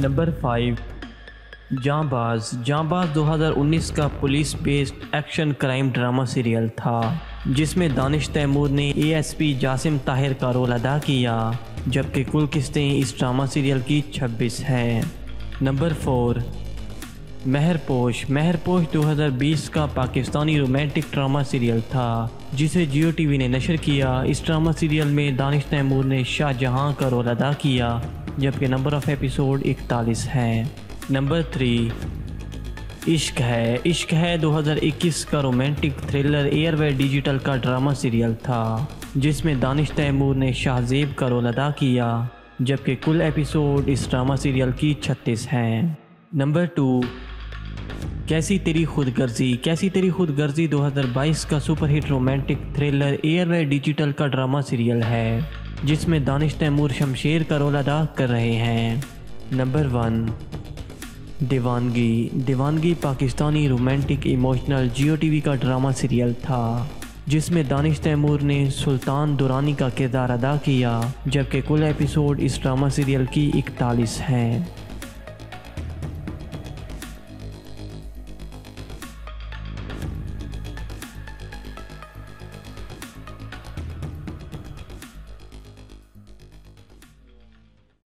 Number five, जांबाज। जांबाज 2019 का police based action crime drama serial था, जिसमें दानिश तैमूर ने एएसपी जासिम ताहिर का रोल अदा किया, जबकि कुल किस्तें इस ड्रामा सीरियल की 26 हैं। Number four, महरपोश। महरपोश 2020 का पाकिस्तानी रोमांटिक ड्रामा सीरियल था, जिसे जियो टीवी ने नशर किया। इस ड्रामा सीरियल में दानिश तैमूर ने शाहजहां का रोल अदा किया जबकि नंबर ऑफ़ एपिसोड इकतालीस हैं। नंबर थ्री, इश्क है। इश्क है 2021 का रोमांटिक थ्रिलर एयरवे डिजिटल का ड्रामा सीरियल था, जिसमें दानिश तैमूर ने शाहजेब का रोल अदा किया, जबकि कुल एपिसोड इस ड्रामा सीरियल की 36 हैं। नंबर टू, कैसी तेरी खुद गर्जी कैसी तेरी खुद गर्जी 2022 का superhit romantic thriller ARY digital का ड्रामा सीरियल है? जिसमें दानिश तैमूर शमशेर का रोल अदा कर रहे हैं। Number one Deewangi. Deewangi Pakistani romantic, emotional Geo TV का ड्रामा सीरियल था, जिसमें दानिश तैमूर ने सुल्तान दुरानी का किरदार अदा किया, जबकि कुल एपिसोड इस ड्रामा सीरियल की इकतालीस हैं।